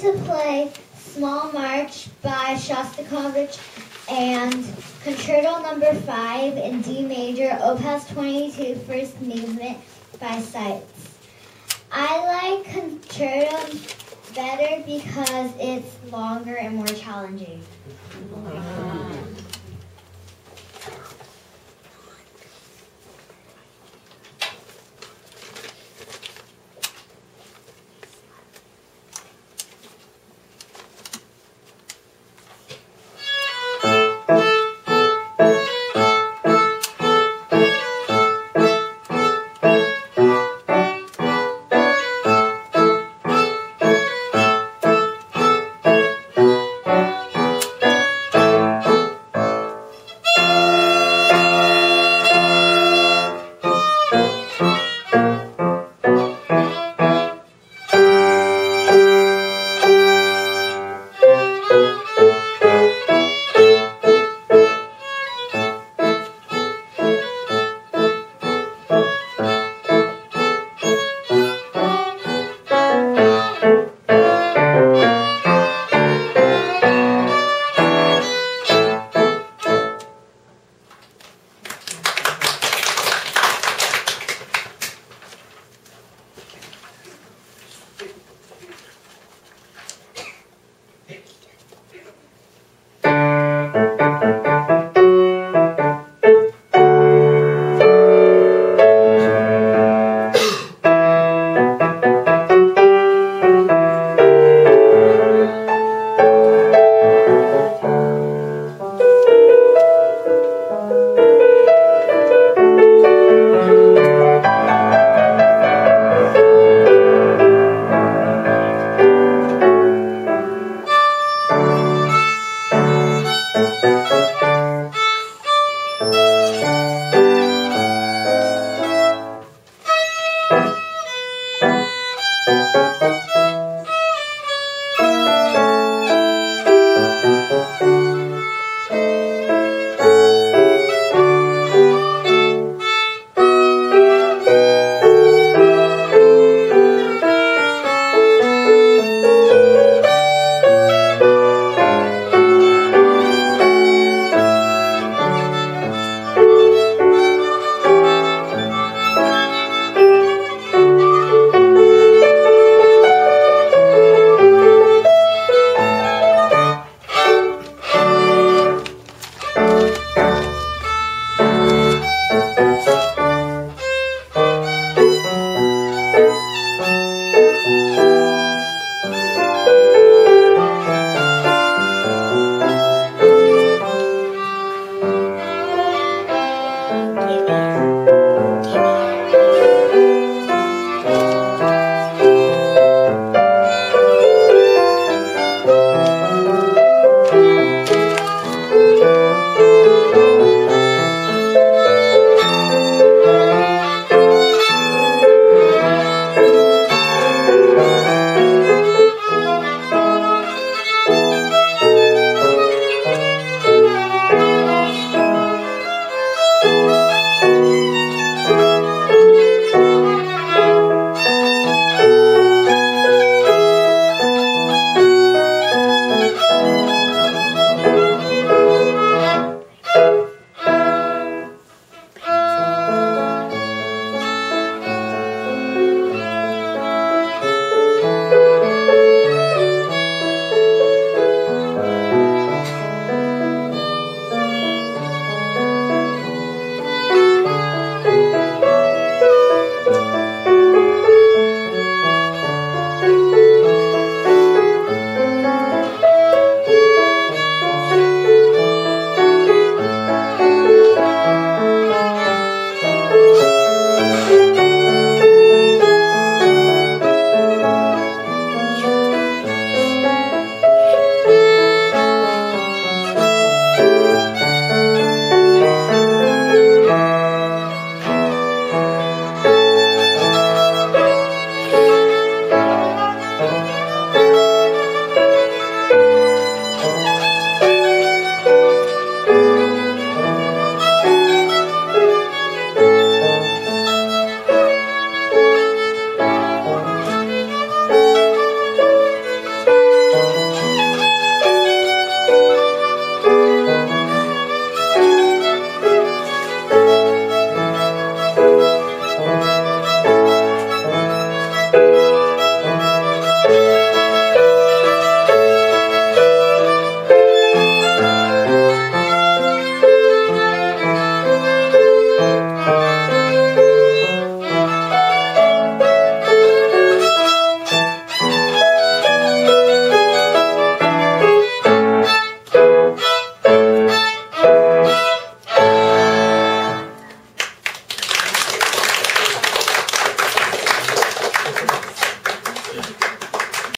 to play Small March by Shostakovich and Concerto Number 5 in D major, Opus 22, First Movement by Seitz. I like Concerto better because it's longer and more challenging. Uh-huh.